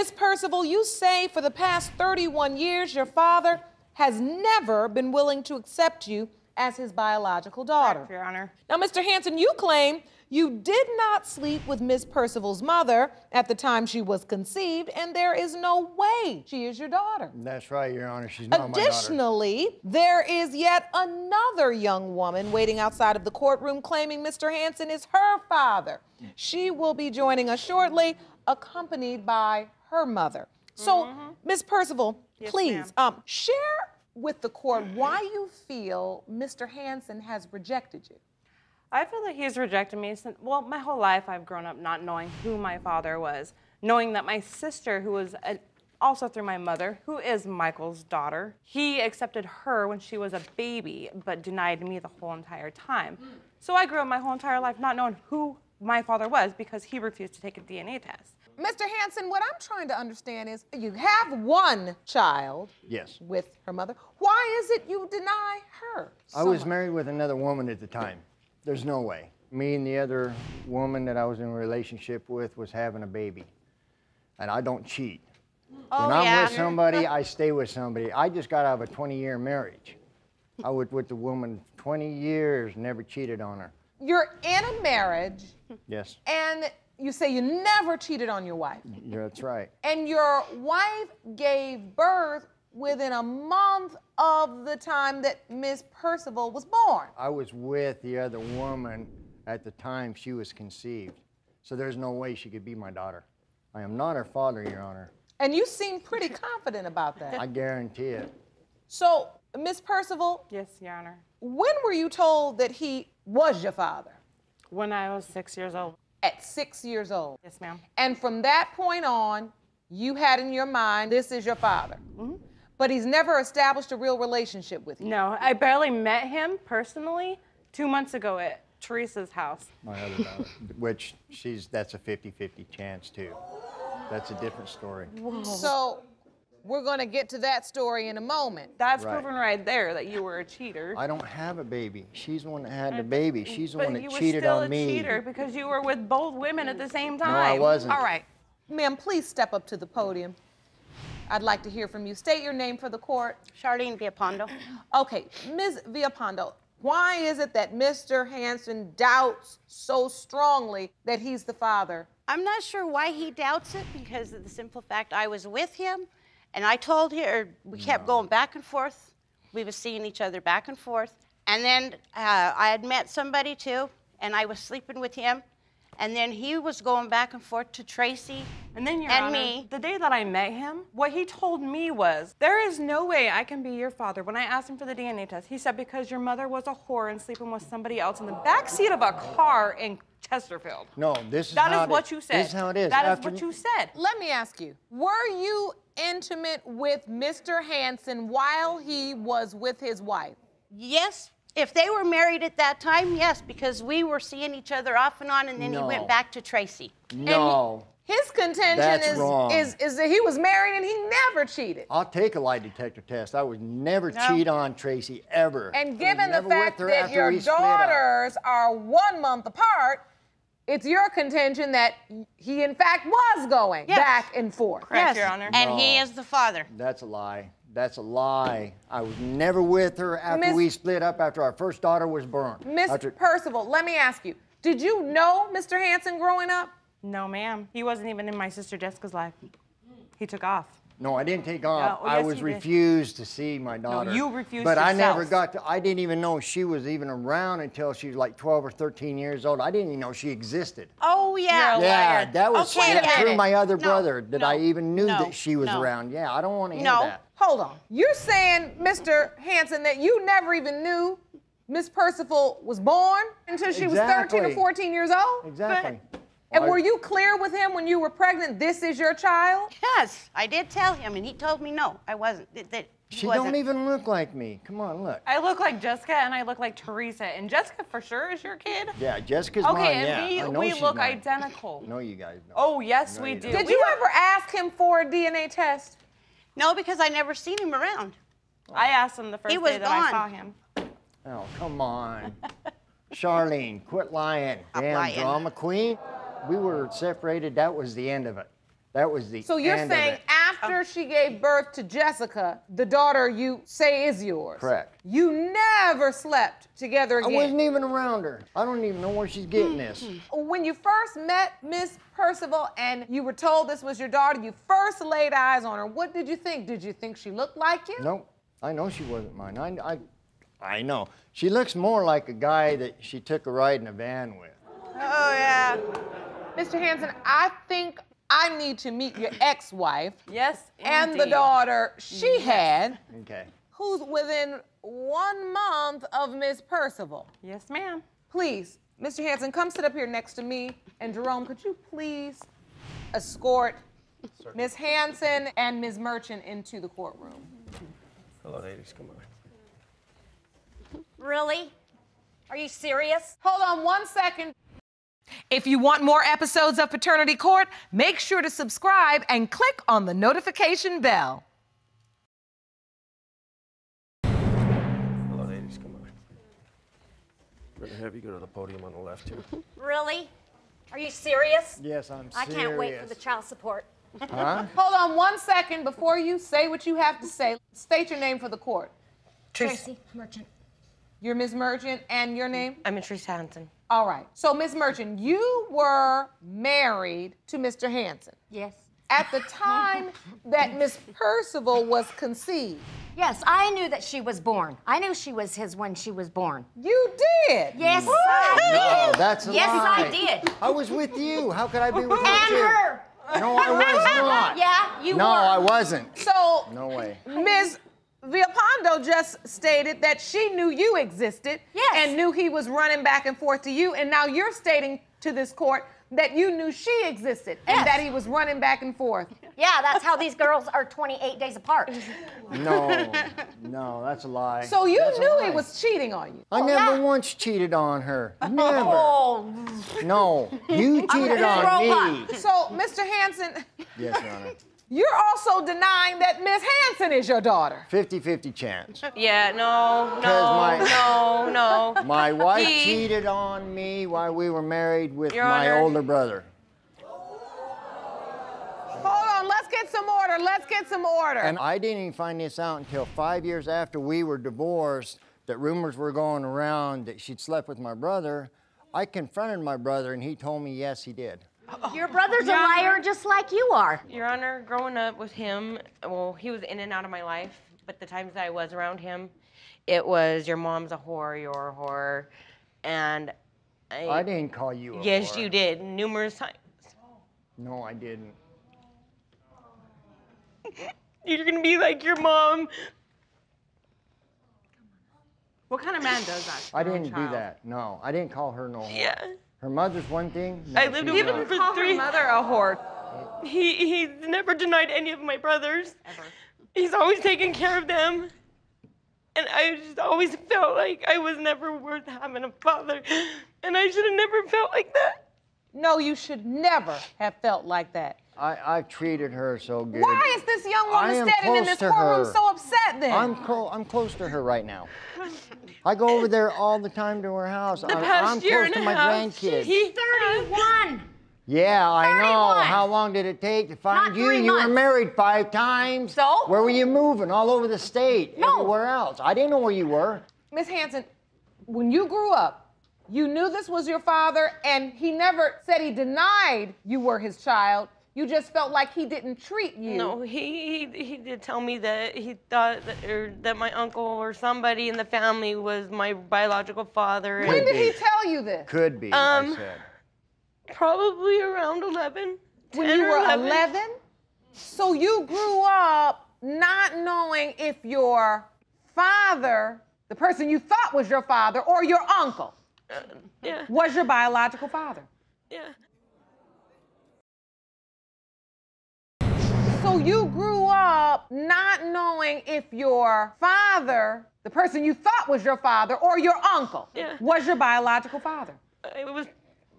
Miss Percival, you say for the past 31 years your father has never been willing to accept you as his biological daughter. Correct, Your Honor. Now, Mr. Hansen, you claim you did not sleep with Miss Percival's mother at the time she was conceived, and there is no way she is your daughter. That's right, Your Honor. She's not my daughter. Additionally, there is yet another young woman waiting outside of the courtroom claiming Mr. Hansen is her father. She will be joining us shortly, accompanied by her mother. So, Miss Percival, Mm-hmm. Yes, please um, share with the court why you feel Mr. Hansen has rejected you. I feel that he's rejected me since, well, my whole life I've grown up not knowing who my father was, knowing that my sister, who was a, also through my mother, who is Michael's daughter, he accepted her when she was a baby, but denied me the whole entire time. So I grew up my whole entire life not knowing who my father was because he refused to take a DNA test. Mr. Hansen, what I'm trying to understand is you have one child Yes. with her mother. Why is it you deny her? I so was much? married with another woman at the time. There's no way. Me and the other woman that I was in a relationship with was having a baby. And I don't cheat. Oh, when I'm yeah. with somebody, I stay with somebody. I just got out of a 20 year marriage. I was with the woman 20 years, never cheated on her. You're in a marriage Yes, and you say you never cheated on your wife. yeah, that's right. And your wife gave birth within a month of the time that Miss Percival was born. I was with the other woman at the time she was conceived. So there's no way she could be my daughter. I am not her father, Your Honor. And you seem pretty confident about that. I guarantee it. So, Miss Percival, Yes, Your Honor. when were you told that he was your father? When I was six years old. At six years old. Yes, ma'am. And from that point on, you had in your mind, this is your father. Mm-hmm. But he's never established a real relationship with you. No, I barely met him personally two months ago at Teresa's house. my other daughter, which she's that's a 50-50 chance too. That's a different story. So, we're going to get to that story in a moment. That's Right. proven right there that you were a cheater. I don't have a baby. She's the one that had the baby. She's the but one that you were cheated still on a me. cheater because you were with both women at the same No, time. I wasn't. All right. Ma'am, please step up to the podium. I'd like to hear from you. State your name for the court. Charlene Villalpando. Okay, Ms. Villalpando, why is it that Mr. Hansen doubts so strongly that he's the father? I'm not sure why he doubts it because of the simple fact I was with him and I told him, or we kept going back and forth. We were seeing each other back and forth. And then uh, I had met somebody too, and I was sleeping with him. And then he was going back and forth to Tracy. And then, Your And Honor, me. the day that I met him, what he told me was, there is no way I can be your father. When I asked him for the DNA test, he said, because your mother was a whore and sleeping with somebody else in the back seat of a car in Chesterfield. No, this is That how is it- what you said. This is how it is. That is After- what you said. Let me ask you, were you intimate with Mr. Hansen while he was with his wife? Yes, if they were married at that time, yes, because we were seeing each other off and on, and then he went back to Tracy. No. His contention That's is, wrong. is is that he was married and he never cheated. I'll take a lie detector test. I would never No. cheat on Tracy ever. And given the fact that your we split up. daughters are one month apart, it's your contention that he in fact was going Yes. back and forth. Correct, Your Honor. And he is the father. That's a lie. That's a lie. I was never with her after Miss- we split up after our first daughter was born. Miss After- Percival, let me ask you, did you know Mr. Hansen growing up? No, ma'am. He wasn't even in my sister Jessica's life. He took off. No, I didn't take off. oh, I yes, was you did. refused to see my daughter. you refused But I never got to, I didn't even know she was even around until she was like 12 or 13 years old. I didn't even know she existed. Oh, yeah. You're Yeah, liar. that was Okay, yeah, through my other No, brother that I even knew no, that she was no. around. Yeah, I don't want to hear No. that. Hold on. You're saying, Mr. Hansen, that you never even knew Miss Percival was born until she was 13 or 14 years old? Exactly. And I- were you clear with him when you were pregnant, this is your child? Yes, I did tell him, and he told me no, I wasn't. That, that She wasn't. don't even look like me. Come on, look. I look like Jessica and I look like Teresa. And Jessica for sure is your kid? Yeah, Jessica's Okay, mine. and yeah, we, we look mine. identical. No, you guys don't. Oh, yes, No, we you do. Did We you were- ever ask him for a DNA test? No, because I never seen him around. I asked him the first He was day that I saw him. Oh, come on. Charlene, quit lying. I'm Damn lying. drama queen. We were separated. That was the end of it. That was the So you're end of saying it. after um, she gave birth to Jessica, the daughter you say is yours? Correct. You never slept together again. I again. wasn't even around her. I don't even know where she's getting this. Mm-hmm. when you first met Miss Percival and you were told this was your daughter, you first laid eyes on her. What did you think? Did you think she looked like you? Nope. I know she wasn't mine. I, I, I know. She looks more like a guy that she took a ride in a van with. Oh, yeah. Mr. Hansen, I think I need to meet your ex wife Yes. and the daughter she had, Okay. who's within one month of Miss Percival. Yes, ma'am. Please, Mr. Hansen, come sit up here next to me. And Jerome, could you please escort Miss Hansen and Ms. Merchant into the courtroom? Hello, ladies. Come on. Really? Are you serious? Hold on one second. If you want more episodes of Paternity Court, make sure to subscribe and click on the notification bell. Hello, ladies. Come on. We're gonna have you go to the podium on the left here. Really? Are you serious? Yes, I'm serious. I can't wait for the child support. Huh? Hold on one second before you say what you have to say. State your name for the court. Tracy Merchant. You're Ms. Merchant, and your name? I'm Patrice Hansen. All right. So, Ms. Merchant, you were married to Mr. Hansen. Yes. At the time that Miss Percival was conceived, Yes, I knew that she was born. I knew she was his when she was born. you did. Yes, I No, did. that's a yes, lie. I did. I was with you. How could I be with And you? too? her. No, I was not. Yeah, you No, were. I wasn't. So, No way. Ms. Villalpando just stated that she knew you existed Yes. and knew he was running back and forth to you, and now you're stating to this court that you knew she existed and that he was running back and forth. Yeah, that's how these girls are 28 days apart. No, no, that's a lie. So you That's knew he was cheating on you. I oh, never yeah. once cheated on her. Oh. Never. Oh, No, you cheated on robot. me. So, Mr. Hansen, Yes, Your Honor. you're also denying that Miss Hansen is your daughter. 50-50 chance. Yeah, no, no, 'Cause my- no, no. My wife He- cheated on me while we were married with Your my Honor. older brother. Hold on, let's get some order. Let's get some order. And I didn't even find this out until five years after we were divorced that rumors were going around that she'd slept with my brother. I confronted my brother and he told me yes, he did. Your brother's a Yeah. liar just like you are. Your Honor, growing up with him, well, he was in and out of my life, but the times that I was around him, it was your mom's a whore, you're a whore, and I, I didn't call you a yes, whore. you did numerous times. No, I didn't. You're gonna be like your mom. What kind of man does that? I didn't do that. No, I didn't call her no whore. Yeah. Her mother's one thing. I lived with him not. for Call her mother a whore. He he's never denied any of my brothers. Ever. He's always taken care of them. And I just always felt like I was never worth having a father. And I should have never felt like that. No, you should never have felt like that. I, I've treated her so good. Why is this young woman standing in this courtroom her. so upset then? I'm clo- I'm close to her right now. I go over there all the time to her house. The I, past I'm year close and to a my half, grandkids. He, 31. yeah, I know. How long did it take to find Not you? You were married five times. So? Where were you moving? All over the state. No. Everywhere else. I didn't know where you were. Miss Hansen, when you grew up, you knew this was your father, and he never said he denied you were his child. You just felt like he didn't treat you. no, he, he he did tell me that he thought that, or that my uncle or somebody in the family was my biological father. When and did he tell you this? Could be. Um, I said. probably around 11. when 10 you were 11. 11? So you grew up not knowing if your father, the person you thought was your father, or your uncle Yeah, was your biological father. yeah. So you grew up not knowing if your father, the person you thought was your father, or your uncle Yeah. was your biological father. I was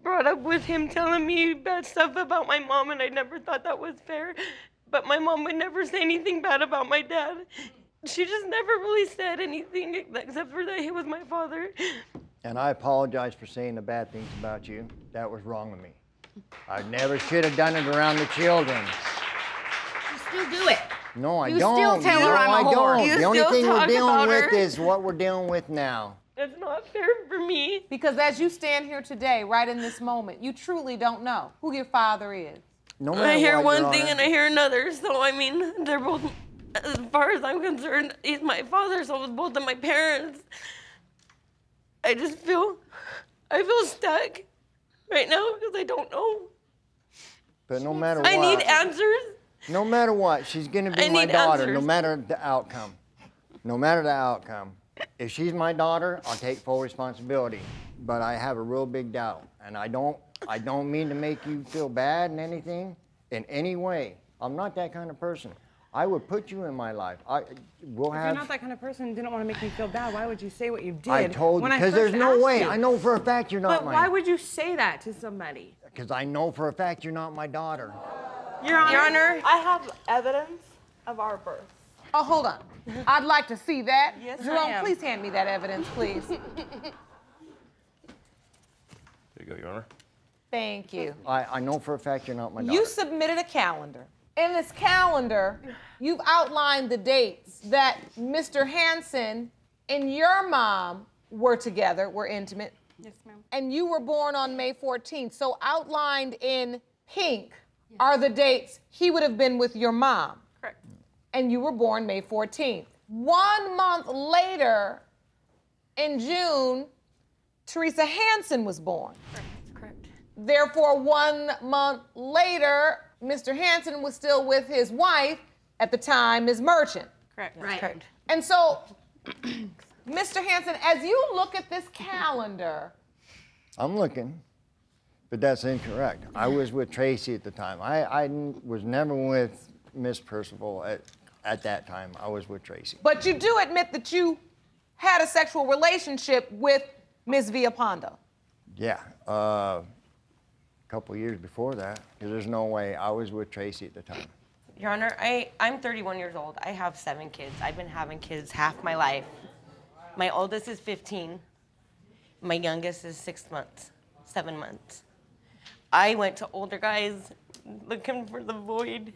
brought up with him telling me bad stuff about my mom, and I never thought that was fair. But my mom would never say anything bad about my dad. She just never really said anything except for that he was my father. And I apologize for saying the bad things about you. That was wrong of me. I never should have done it around the children. Still do it. No, I You don't. still tell no, her I'm a I whore. don't. You the only thing we're dealing with is what we're dealing with now. It's not fair for me. Because as you stand here today, right in this moment, you truly don't know who your father is. No matter I hear what, one thing Honor. and I hear another. So I mean, they're both, as far as I'm concerned, he's my father. So was both of my parents. I just feel, I feel stuck right now because I don't know. But no matter what, I need answers. No matter what, she's gonna be I my daughter, no matter the outcome. No matter the outcome. If she's my daughter, I'll take full responsibility. But I have a real big doubt, and I don't, I don't mean to make you feel bad in anything, in any way. I'm not that kind of person. I would put you in my life. I, we'll If have. you're not that kind of person and didn't want to make me feel bad, why would you say what you did? I told you because there's no way. you? I know for a fact you're not But mine. why would you say that to somebody? Because I know for a fact you're not my daughter. Your Honor, Your Honor, I have evidence of our birth. Oh, hold on. I'd like to see that. Yes, I Jerome, am. please hand me that evidence, please. There you go, Your Honor. Thank you. I, I know for a fact you're not my daughter. You submitted a calendar. In this calendar, you've outlined the dates that Mr. Hansen and your mom were together, were intimate, Yes, ma'am. and you were born on May 14th. So outlined in pink are the dates he would have been with your mom, Correct. and you were born May 14th. One month later, in June, Teresa Hansen was born. Correct. Therefore, one month later, Mr. Hansen was still with his wife at the time, Ms. Merchant. Correct. Right. Correct. And so, Mr. Hansen, as you look at this calendar, I'm looking, but that's incorrect. I was with Tracy at the time. I, I was never with Miss Percival at, at that time. I was with Tracy. but you do admit that you had a sexual relationship with Ms. Villalpando. Yeah, uh, a couple years before that, because there's no way I was with Tracy at the time. Your Honor, I, I'm 31 years old. I have seven kids. I've been having kids half my life. My oldest is 15. My youngest is six months, seven months. I went to older guys looking for the void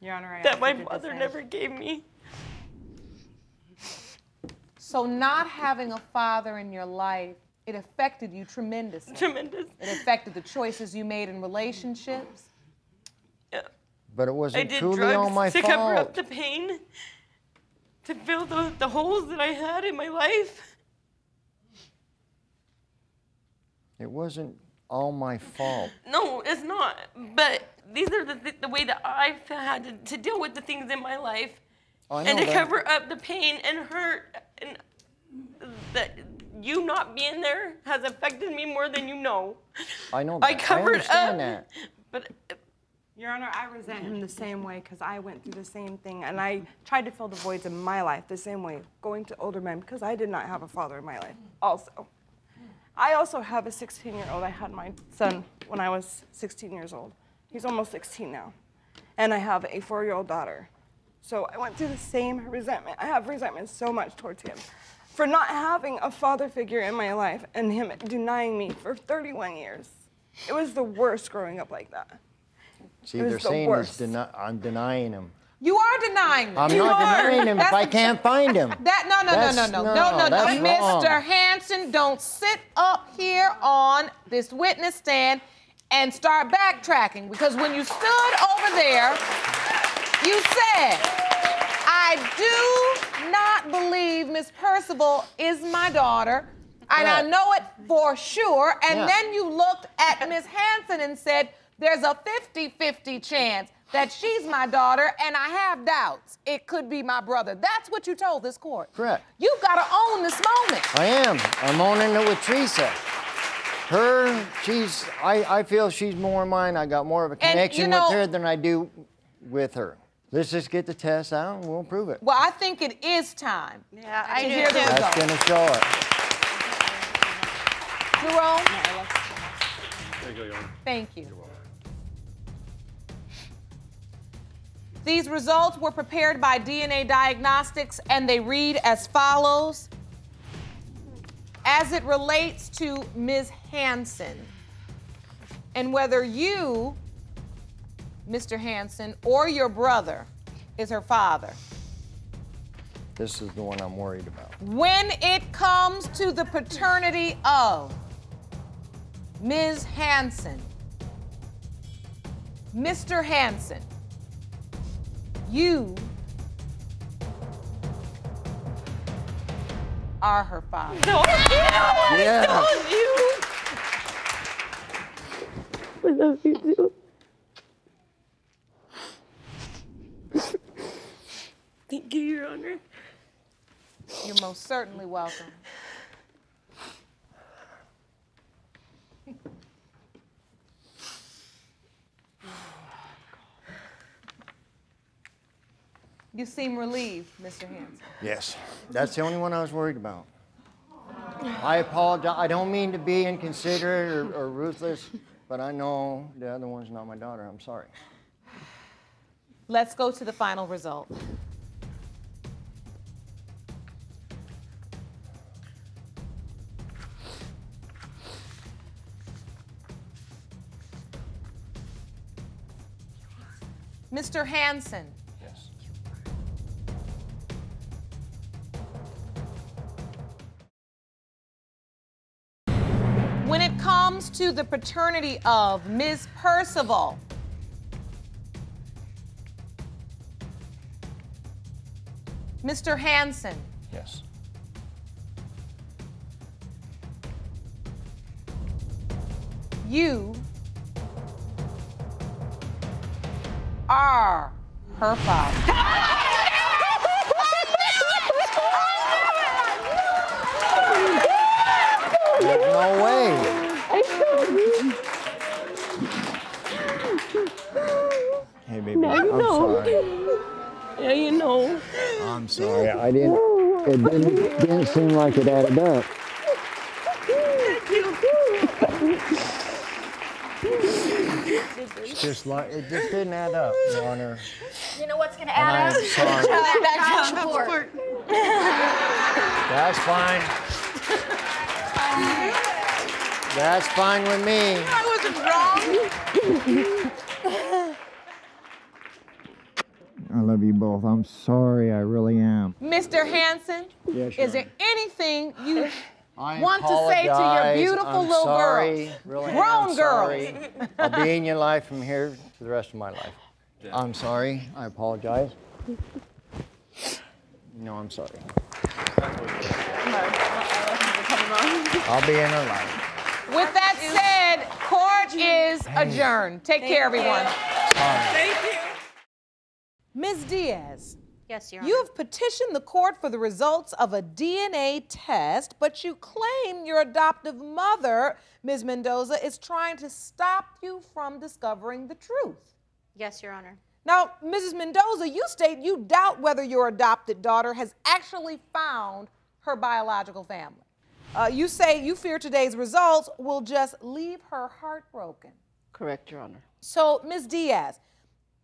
Your Honor, I that my also did the mother never gave me. So, not having a father in your life, it affected you tremendously. Tremendous. It affected the choices you made in relationships. Yeah. But it wasn't did truly drugs all my to fault. cover up the pain, to fill the, the holes that I had in my life. It wasn't all my fault. No, it's not. But these are the, the, the way that I've had to, to deal with the things in my life. Oh, I and to that. cover up the pain and hurt and that you not being there has affected me more than you know. I know I that. I covered understand up, that. but Your Honor, I resent him the same way because I went through the same thing and I tried to fill the voids in my life the same way, going to older men because I did not have a father in my life. Also, I also have a 16 year old. I had my son when I was 16 years old. He's almost 16 now. And I have a four year old daughter. So I went through the same resentment. I have resentment so much towards him for not having a father figure in my life and him denying me for 31 years. It was the worst growing up like that. See, they're the saying worst. it's deni- I'm denying him. You are denying him. I'm them. not are. denying him if I can't find him. That no no That's- no no no no, no no no, that's wrong. Mr. Hansen, don't sit up here on this witness stand and start backtracking because when you stood over there, you said, "I do not believe Miss Percival is my daughter." And I know it for sure. And Yeah. then you looked at Miss Hansen and said, There's a 50 50 chance that she's my daughter, and I have doubts. It could be my brother. That's what you told this court. Correct. You've got to own this moment. I am. I'm owning it with Teresa. Her, she's, I, I feel she's more mine. I got more of a And, you connection know- with her than I do with her. Let's just get the test out and we'll prove it. Well, I think it is time Yeah, I do hear the too. That's gonna show it. Jerome, There you go, Your thank you. These results were prepared by DNA Diagnostics and they read as follows. As it relates to Ms. Hansen and whether you Mr. Hansen or your brother is her father. This is the one I'm worried about. When it comes to the paternity of Ms. Hansen, Mr. Hansen, you are her father. Yeah. I love you too. Thank you, Your Honor. You're most certainly welcome. You seem relieved, Mr. Hansen. Yes, that's the only one I was worried about. I apologize. I don't mean to be inconsiderate or, or ruthless, but I know the other one's not my daughter. I'm sorry. Let's go to the final result. Mr. Hansen, Yes. when it comes to the paternity of Ms. Percival, Mr. Hansen, Yes. you are her father. There's no way. Hey, baby. I'm sorry. Yeah, you know. I'm sorry. I didn't. It didn't, didn't seem like it added up. It's just like it just didn't add up, Your Honor. You know what's gonna And add up? I'm sorry. Back to court. That's fine. That's fine with me. I wasn't wrong. I love you both. I'm sorry. I really am. Mr. Hansen, Yes, Your is there anything you I want to say to your beautiful I'm little sorry. girls? Really, Grown I'm girls. I'll be in your life from here for the rest of my life. I'm sorry. I apologize. No, I'm sorry. I'll be in her life. With that said, court is adjourned. Take care, everyone. Thank you. Ms. Diaz, Yes, Your Honor. you have petitioned the court for the results of a DNA test, but you claim your adoptive mother, Ms. Mendoza, is trying to stop you from discovering the truth. Yes, Your Honor. Now, Mrs. Mendoza, you state you doubt whether your adopted daughter has actually found her biological family. Uh, you say you fear today's results will just leave her heartbroken. Correct, Your Honor. So, Ms. Diaz,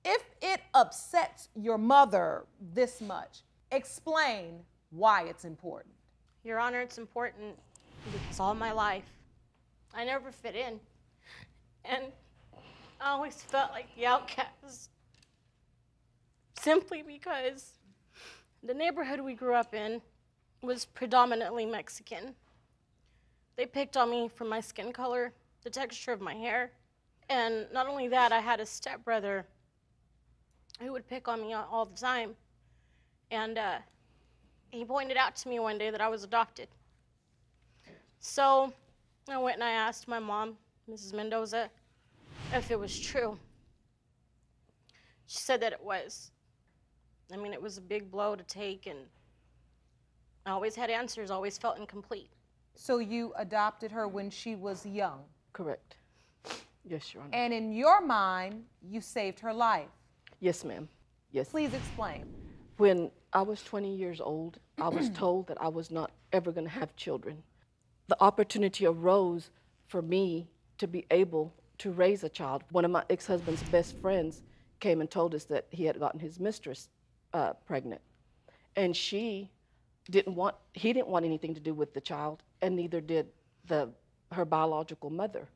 if it upsets your mother this much, explain why it's important. Your Honor, it's important because all my life I never fit in. And I always felt like the outcast simply because the neighborhood we grew up in was predominantly Mexican. They picked on me for my skin color, the texture of my hair, and not only that, I had a stepbrother who would pick on me all- all the time. And uh, he pointed out to me one day that I was adopted. So I went and I asked my mom, Mrs. Mendoza, if it was true. She said that it was. I mean, it was a big blow to take, and I always had answers, always felt incomplete. So, you adopted her when she was young, Correct. Yes, Your Honor. and in your mind, you saved her life. Yes, ma'am. Yes. Please explain. When I was 20 years old, I was told that I was not ever going to have children. The opportunity arose for me to be able to raise a child. One of my ex husband's best friends came and told us that he had gotten his mistress uh, pregnant. And she didn't want, he didn't want anything to do with the child, and neither did the, her biological mother.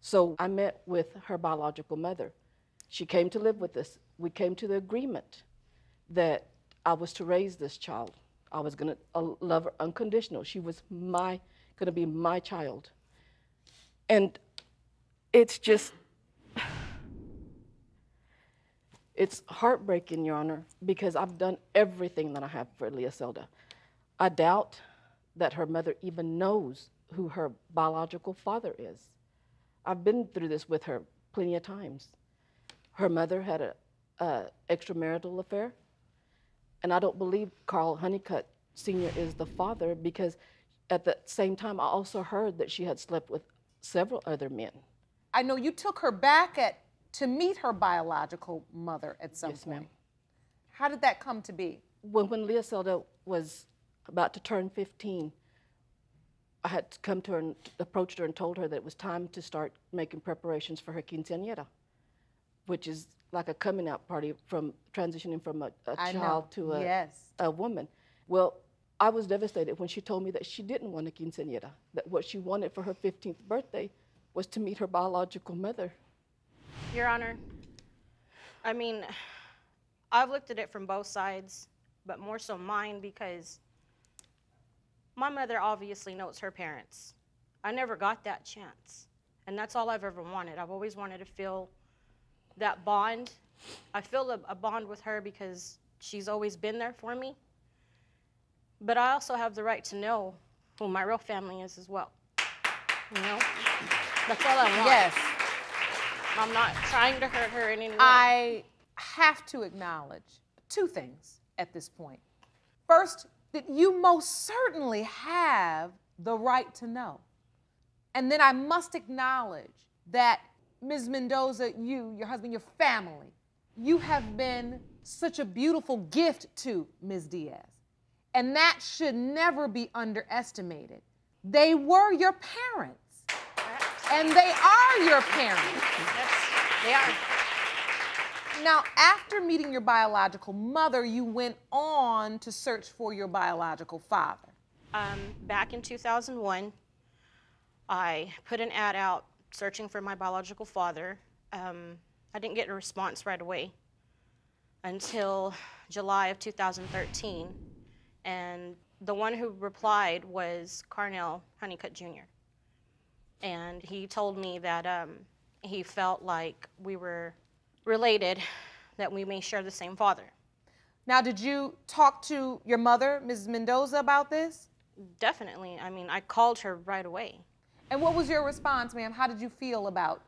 So I met with her biological mother, She came to live with us. We came to the agreement that I was to raise this child. I was going to uh, love her unconditional. She was my, going to be my child. And it's just, it's heartbreaking, Your Honor, because I've done everything that I have for Leah Selda. I doubt that her mother even knows who her biological father is. I've been through this with her plenty of times. Her mother had a, a extramarital affair, and I don't believe Carl Honeycutt Sr. is the father because at the same time I also heard that she had slept with several other men. I know you took her back at to meet her biological mother at some Yes, point. ma'am. How did that come to be? When, when Leah Selda was about to turn 15, I had to come to her and approached her and told her that it was time to start making preparations for her quinceañera, which is like a coming out party from transitioning from a, know. child to a, Yes. a woman. Well, I was devastated when she told me that she didn't want a quinceañera, that what she wanted for her 15th birthday was to meet her biological mother. Your Honor, I mean, I've looked at it from both sides, but more so mine because my mother obviously knows her parents. I never got that chance. And that's all I've ever wanted. I've always wanted to feel that bond. I feel a, a bond with her because she's always been there for me. But I also have the right to know who my real family is as well. You know? That's all I want. Yes. I'm not trying to hurt her in any way. I have to acknowledge two things at this point. First, that you most certainly have the right to know. And then I must acknowledge that Ms. Mendoza, you, your husband, your family, you have been such a beautiful gift to Ms. Diaz. And that should never be underestimated. They were your parents. And they are your parents. Yes, they are. Now, after meeting your biological mother, you went on to search for your biological father. Um, back in 2001, I put an ad out searching for my biological father. Um, I didn't get a response right away until July of 2013. And the one who replied was Carnell Honeycutt Jr. And he told me that um, he felt like we were related, that we may share the same father. Now, did you talk to your mother, Mrs. Mendoza, about this? Definitely. I mean, I called her right away. And what was your response, ma'am? How did you feel about?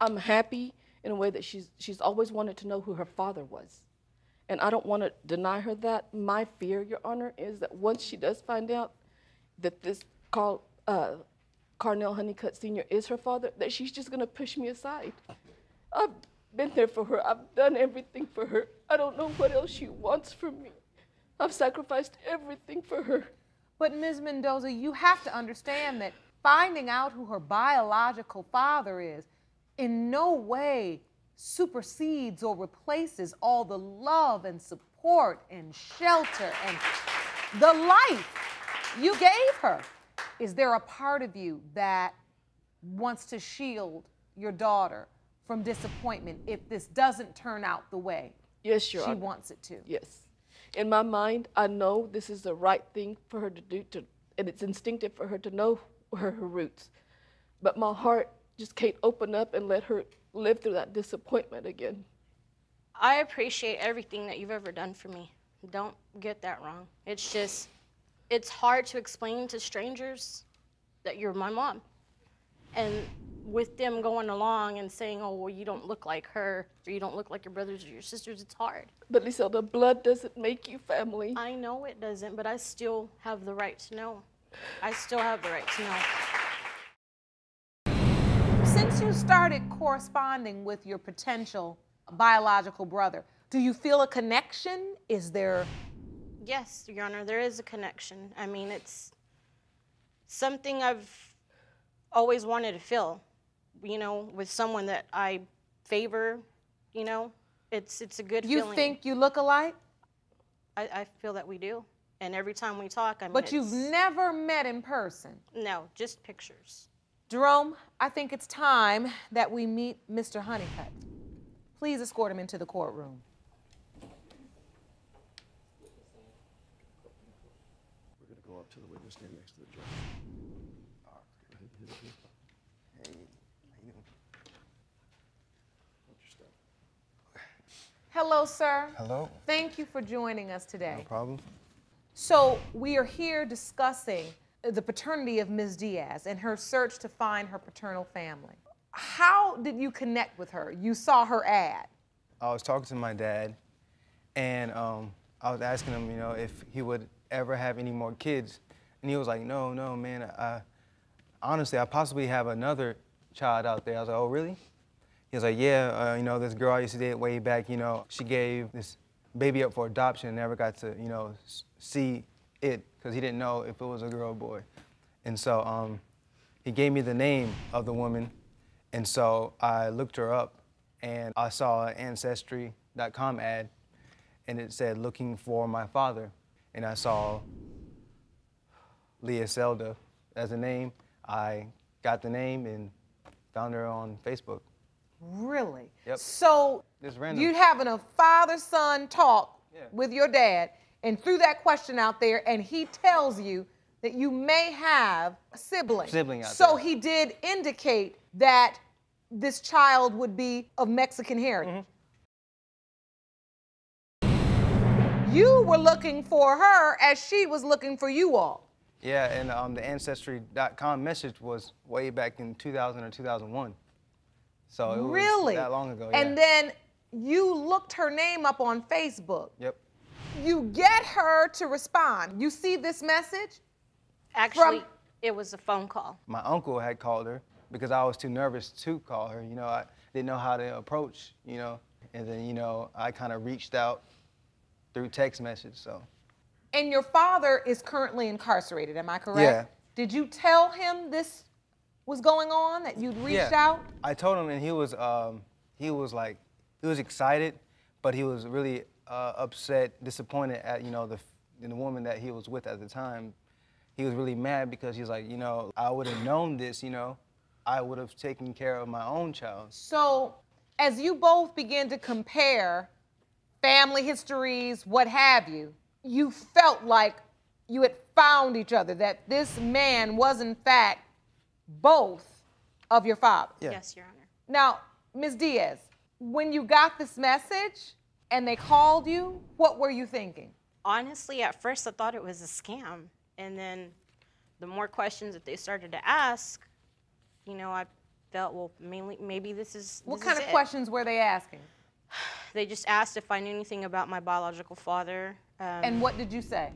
I'm happy in a way that she's she's always wanted to know who her father was. And I don't want to deny her that. My fear, Your Honor, is that once she does find out that this Carl, uh, Carnell Honeycutt Sr. is her father, that she's just going to push me aside. I've been there for her. I've done everything for her. I don't know what else she wants from me. I've sacrificed everything for her. But Ms. Mendoza, you have to understand that finding out who her biological father is in no way supersedes or replaces all the love and support and shelter and the life you gave her. Is there a part of you that wants to shield your daughter from disappointment if this doesn't turn out the way Yes, Your she Honor. wants it to? Yes. In my mind, I know this is the right thing for her to do, to, and it's instinctive for her to know her, her roots. But my heart just can't open up and let her live through that disappointment again. I appreciate everything that you've ever done for me. Don't get that wrong. It's just, it's hard to explain to strangers that you're my mom. And with them going along and saying, oh, well, you don't look like her, or you don't look like your brothers or your sisters, it's hard. But Lisa, the blood doesn't make you family. I know it doesn't, but I still have the right to know. I still have the right to know. Since you started corresponding with your potential biological brother, do you feel a connection? Is there Yes, Your Honor, there is a connection. I mean, it's something I've always wanted to feel, you know, with someone that I favor, you know. It's it's a good you feeling. think you look alike, I, I feel that we do. And every time we talk, I mean, but you've never met in person? no, just pictures. Jerome, I think it's time that we meet Mr. Honeycutt. Please escort him into the courtroom. We're gonna go up to the witness stand next to the judge. Go ahead, hit it, hit it. Hey, how you doing? Watch your step. Hello, sir. Hello. Thank you for joining us today. No problem. So, we are here discussing the paternity of Ms. Diaz and her search to find her paternal family. How did you connect with her? You saw her ad. I was talking to my dad, and um, I was asking him, you know, if he would ever have any more kids, and he was like, "No, no, man. I, honestly, I possibly have another child out there." I was like, "Oh, really?" He was like, "Yeah, uh, you know, this girl I used to date way back. You know, she gave this baby up for adoption and never got to, you know, see it because he didn't know if it was a girl or boy." And so um, he gave me the name of the woman, and so I looked her up, and I saw an Ancestry.com ad, and it said looking for my father, and I saw Leah Selda as a name. I got the name and found her on Facebook. Really? Yep. So, you having a father son talk Yeah. with your dad and threw that question out there, and he tells you that you may have a sibling. Sibling out So, there. he did indicate that this child would be of Mexican heritage. You were looking for her as she was looking for you all. Yeah, and um, the Ancestry.com message was way back in 2000 or 2001. So it was really? that long ago. And yeah. then you looked her name up on Facebook. Yep. You get her to respond. You see this message? Actually, it was a phone call. my uncle had called her because I was too nervous to call her. You know, I didn't know how to approach, you know. And then, you know, I kind of reached out through text message. So, And your father is currently incarcerated, am I correct? Yeah. Did you tell him this was going on, that you'd reached yeah. out? I told him, and he was, um, he was like, he was excited, but he was really uh, upset, disappointed at, you know, the, the woman that he was with at the time. He was really mad because he's like, you know, I would have known this, you know, I would have taken care of my own child. So, as you both begin to compare family histories, what have you, you felt like you had found each other, that this man was, in fact, both of your father. Yeah. Yes, Your Honor. Now, Ms. Diaz, when you got this message and they called you, what were you thinking? Honestly, at first I thought it was a scam. And then the more questions that they started to ask, you know, I felt, well, mainly, maybe this is. What this kind is of it. questions were they asking? They just asked if I knew anything about my biological father. Um, And what did you say?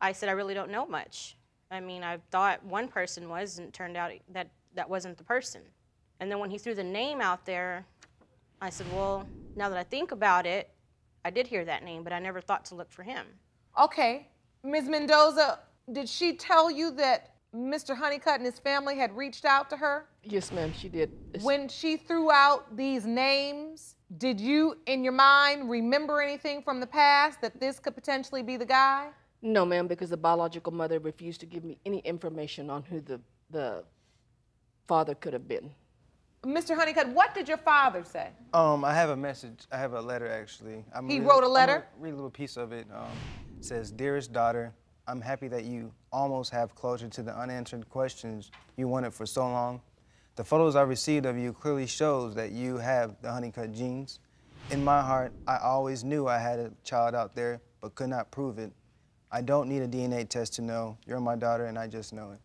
I said I really don't know much. I mean, I thought one person was, and it turned out that that wasn't the person. And then when he threw the name out there, I said, well, now that I think about it, I did hear that name, but I never thought to look for him. Okay. Ms. Mendoza, did she tell you that Mr. Honeycutt and his family had reached out to her? Yes, ma'am, she did. When she threw out these names, did you, in your mind, remember anything from the past that this could potentially be the guy? No, ma'am, because the biological mother refused to give me any information on who the, the father could have been. Mr. Honeycutt, what did your father say? Um, I have a message. I have a letter actually. I'm He read- wrote a letter? Read a little piece of it. Um, it says, "Dearest daughter, I'm happy that you almost have closure to the unanswered questions you wanted for so long. The photos I received of you clearly shows that you have the Honeycutt genes. In my heart, I always knew I had a child out there, but could not prove it. I don't need a DNA test to know you're my daughter, and I just know it."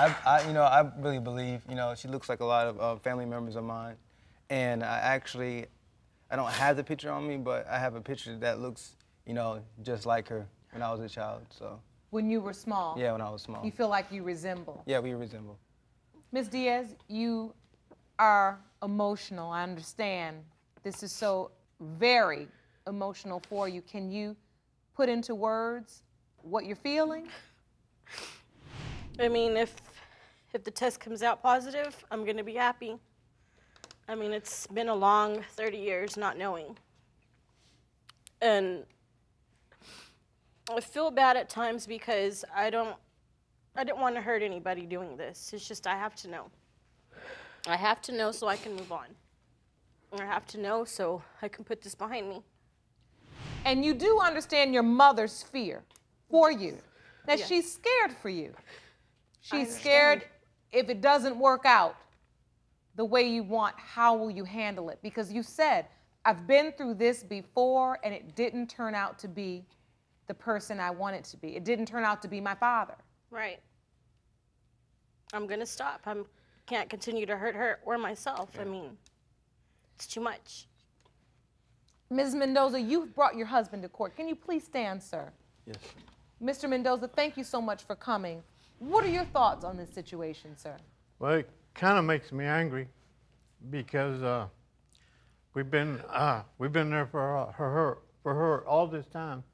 I, I, you know, I really believe, you know, she looks like a lot of uh, family members of mine, and I actually, I don't have the picture on me, but I have a picture that looks, you know, just like her when I was a child. So, When you were small? yeah, when I was small. You feel like you resemble? Yeah, we resemble. Ms. Diaz, you are emotional. I understand. This is so very emotional for you. Can you put into words what you're feeling? I mean, if if the test comes out positive, I'm gonna be happy. I mean, it's been a long 30 years not knowing, and I feel bad at times because I don't, I didn't want to hurt anybody doing this. It's just I have to know. I have to know so I can move on. I have to know so I can put this behind me. And you do understand your mother's fear for you. That Yes. she's scared for you. She's scared if it doesn't work out the way you want, how will you handle it? Because you said, I've been through this before and it didn't turn out to be the person I wanted to be. It didn't turn out to be my father. Right. I'm gonna stop. I'm can't continue to hurt her or myself. I mean, it's too much. Ms. Mendoza, you've brought your husband to court. Can you please stand, sir? Yes. Mr. Mendoza, thank you so much for coming. What are your thoughts on this situation, sir? Well, it kind of makes me angry because uh, we've been uh, we've been there for uh, her, her for her all this time,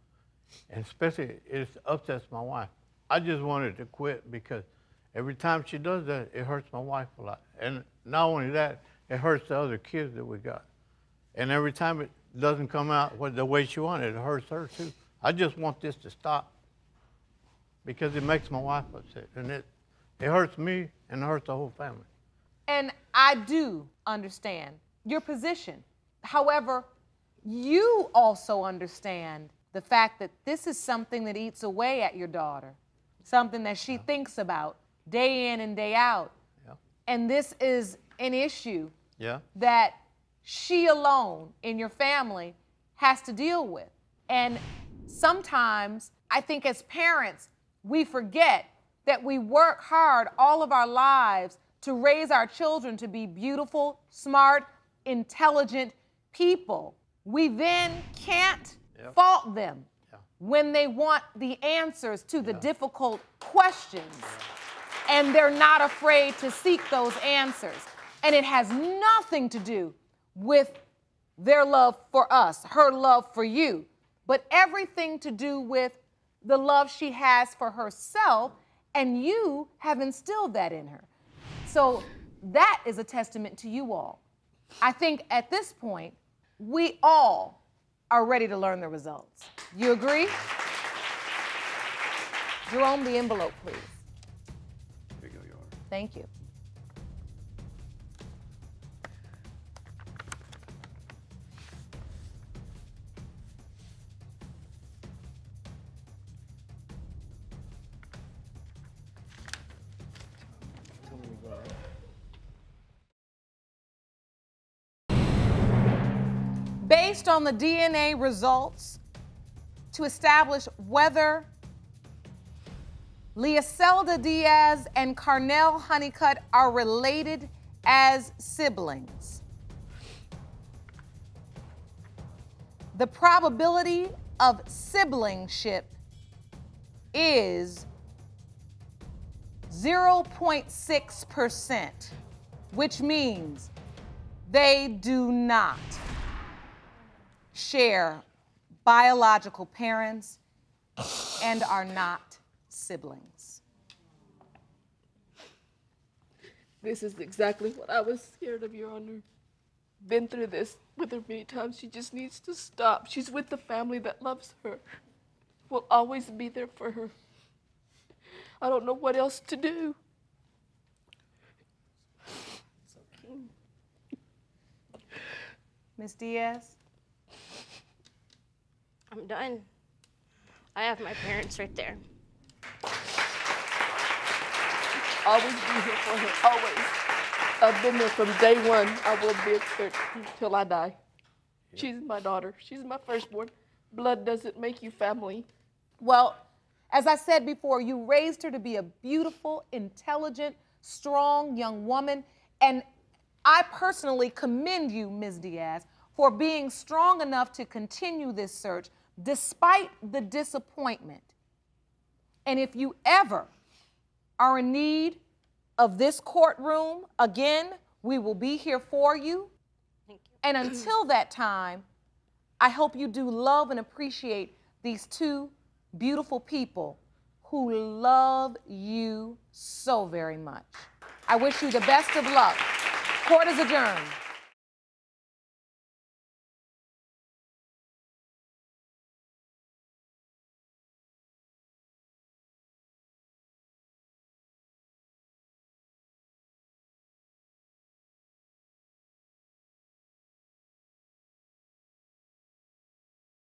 and especially it upsets my wife. I just wanted to quit because every time she does that, it hurts my wife a lot, and not only that, it hurts the other kids that we got. And every time it doesn't come out the way she wanted, it hurts her too. I just want this to stop because it makes my wife upset, and it it hurts me and it hurts the whole family. And I do understand your position. However, you also understand the fact that this is something that eats away at your daughter, something that she thinks about day in and day out. Yeah. And this is an issue Yeah. that she alone in your family has to deal with. And sometimes I think as parents, we forget that we work hard all of our lives to raise our children to be beautiful, smart, intelligent people. We then can't Yep. fault them when they want the answers to the difficult questions and they're not afraid to seek those answers. And it has nothing to do with their love for us, her love for you, but everything to do with the love she has for herself, and you have instilled that in her. So that is a testament to you all. I think at this point, we all are ready to learn the results. You agree? Jerome, the envelope, please. Here you go, Your Honor. Thank you. On the DNA results to establish whether Leocelda Diaz and Carnell Honeycutt are related as siblings. The probability of siblingship is 0.6%, which means they do not share biological parents and are not siblings. This is exactly what I was scared of, Your Honor. Been through this with her many times. She just needs to stop. She's with the family that loves her. Will always be there for her. I don't know what else to do. Miss Diaz? I'm done. I have my parents right there. Always be here for her. Always. I've been there from day one. I will be there until I die. She's my daughter. She's my firstborn. Blood doesn't make you family. Well, as I said before, you raised her to be a beautiful, intelligent, strong young woman. And I personally commend you, Ms. Diaz, for being strong enough to continue this search despite the disappointment. And if you ever are in need of this courtroom, again, we will be here for you. you. And until that time, I hope you do love and appreciate these two beautiful people who love you so very much. I wish you the best of luck. Court is adjourned.